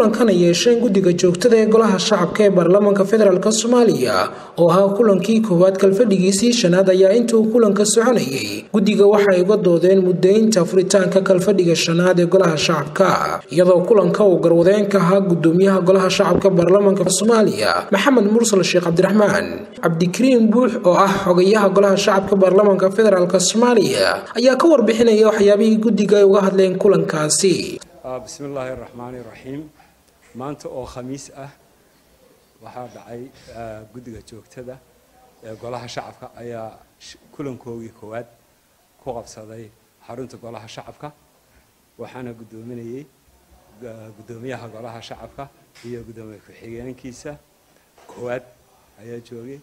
kulankana yeesheen guddiga joogtada ee golaha shacabka ee baarlamaanka federaalk soomaaliya oo ahaa kulankii koowaad kalfadhigiisii shanaad ayaa intuu kulanka soconayay. Guddiga waxa ay uga doodeen mudaynta furitaanka kalfadhiga shanaad ee golaha shacabka iyadoo kulanka uu garwadeen ka ahaa gudoomiyaha golaha shacabka baarlamaanka soomaaliya maxamed mursal sheekh cabdiraxmaan cabdikariim buux oo ah xogayaha golaha shacabka baarlamaanka federaalk soomaaliya ayaa ka warbixinaya waxyaabihii guddiga ay uga hadleen kulankaasi. Bismi illaahi araxmaani iraxiim maanta oo khamiis ah waxaa dhacay guddiga joogtada ee golaha shacabka ayaa kulankoogii koowaad ku qabsaday xarunta golaha shacabka waxaana guddoominayay guddoomiyaha golaha shacabka iyo guddoomiye ku-xigeenkiisa koowaad ayaa joogay.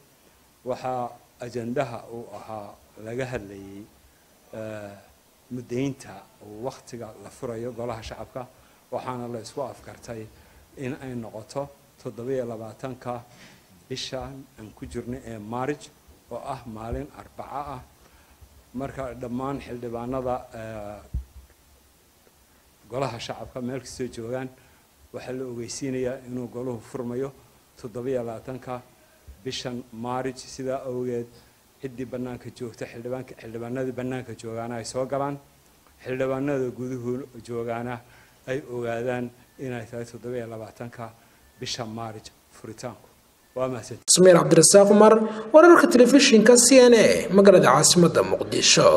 Waxaa ajandaha uu ahaa laga hadlayay muddaynta wakhtiga la furayo golaha shacabka waxaana la isku afkartay in ay noqoto toddobiyo labaatanka bishan aan ku jirno ee maarij oo ah maalin arbaco ah. Marka dhammaan xildhibaanada golaha shacabka meel kastoo joogaan waxaa la ogeysiinayaa inuu golahu furmayo toddobiyo labaatanka bishan maarij sidaa awgeed ciddii bannaanka joogta xildhibaanka xildhibaanadii bannaanka joogaana ay soo galaan. Xildhibaanada guduhu joogaana ay ogaadaan inay tahay toddobiyo labaatanka bisha maarij furitaanku waa mahadsan samiir cabdirasaaq cumar wararka telefishinka c n a magaalada caasimadda muqdisho